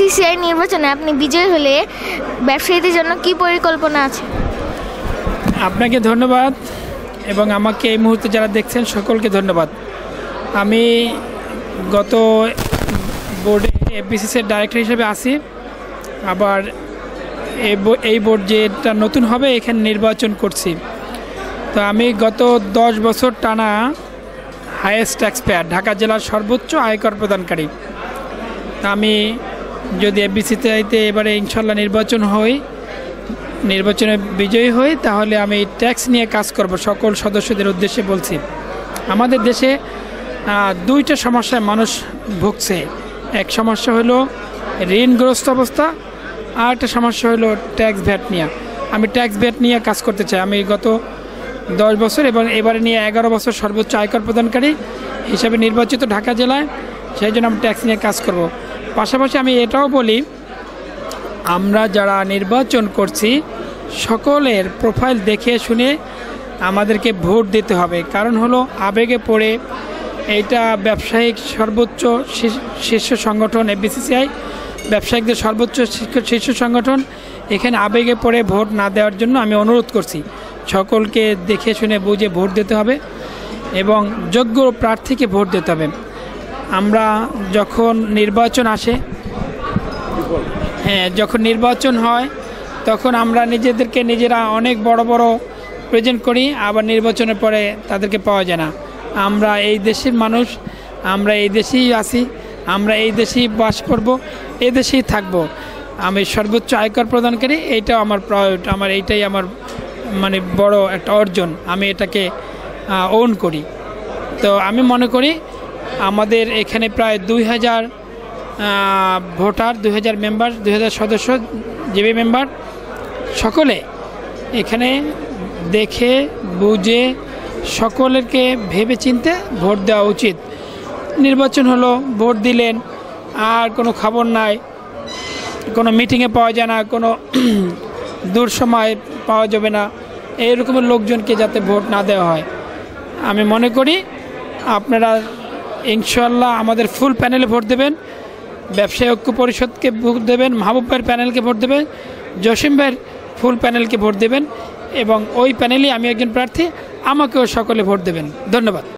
FBCCI নির্বাচনে আপনি বিজয়ী হলে ব্যবসায়ীদের জন্য কি পরিকল্পনা আছে? আপনাকে ধন্যবাদ এবং আমাকে এই মুহূর্তে যারা দেখছেন সকলকে ধন্যবাদ। আমি গত বোর্ডে এফবিসিসির ডাইরেক্টর হিসেবে আছি। আবার এই বোর্ড যেটা নতুন হবে, এখানে নির্বাচন করছি। তো আমি গত দশ বছর টানা হায়েস্ট ট্যাক্স পেয়ার ঢাকা জেলার সর্বোচ্চ আয়কর প্রদানকারী। আমি যদি এফবিসিতে এবারে ইনশাল্লাহ নির্বাচন হই নির্বাচনে বিজয়ী হই তাহলে আমি ট্যাক্স নিয়ে কাজ করব সকল সদস্যদের উদ্দেশ্যে বলছি। আমাদের দেশে দুইটা সমস্যায় মানুষ ভুগছে। এক সমস্যা হলো ঋণগ্রস্ত অবস্থা, আর একটা সমস্যা হলো ট্যাক্স ভ্যাট নিয়ে। আমি ট্যাক্স ভ্যাট নিয়ে কাজ করতে চাই। আমি গত দশ বছর এবং এবারে নিয়ে এগারো বছর সর্বোচ্চ আয়কর প্রদানকারী হিসাবে নির্বাচিত ঢাকা জেলায়, সেই জন্য আমি ট্যাক্স নিয়ে কাজ করব। পাশাপাশি আমি এটাও বলি, আমরা যারা নির্বাচন করছি, সকলের প্রোফাইল দেখে শুনে আমাদেরকে ভোট দিতে হবে। কারণ হলো, আবেগে পড়ে এটা ব্যবসায়িক সর্বোচ্চ শীর্ষ- সংগঠন এফবিসিসিআই ব্যবসায়িকদের সর্বোচ্চ শীর্ষ সংগঠন, এখানে আবেগে পড়ে ভোট না দেওয়ার জন্য আমি অনুরোধ করছি। সকলকে দেখে শুনে বুঝে ভোট দিতে হবে এবং যোগ্য প্রার্থীকে ভোট দিতে হবে। আমরা যখন নির্বাচন আসে হ্যাঁ যখন নির্বাচন হয়, তখন আমরা নিজেদেরকে নিজেরা অনেক বড় বড় প্রেজেন্ট করি, আবার নির্বাচনের পরে তাদেরকে পাওয়া যায় না। আমরা এই দেশের মানুষ, আমরা এই দেশেই আছি, আমরা এই দেশেই বাস করব, এই দেশেই থাকব। আমি সর্বোচ্চ আয়কর প্রদানকারী এইটাও আমার প্রায়োরিটি আমার এইটাই আমার মানে বড় একটা অর্জন, আমি এটাকে ওন করি। তো আমি মনে করি আমাদের এখানে প্রায় দুই হাজার ভোটার, দুই হাজার মেম্বার দুই হাজার সদস্য জেবি মেম্বার সকলে এখানে দেখে, বুঝে সকলেরকে ভেবে চিনতে ভোট দেওয়া উচিত। নির্বাচন হলো, ভোট দিলেন, আর কোনো খবর নাই, কোনো মিটিংয়ে পাওয়া যায় না, কোনো দূর সময় পাওয়া যাবে না এই রকমের লোকজনকে যাতে ভোট না দেওয়া হয়। আমি মনে করি, আপনারা ইনশাল্লাহ আমাদের ফুল প্যানেলে ভোট দেবেন। ব্যবসায়ী ঐক্য পরিষদকে ভোট দেবেন, মাহবুব ভাইয়ের প্যানেলকে ভোট দেবেন, জসিম ভাইয়ের ফুল প্যানেলকে ভোট দেবেন এবং ওই প্যানেলে আমি একজন প্রার্থী, আমাকেও সকলে ভোট দেবেন। ধন্যবাদ।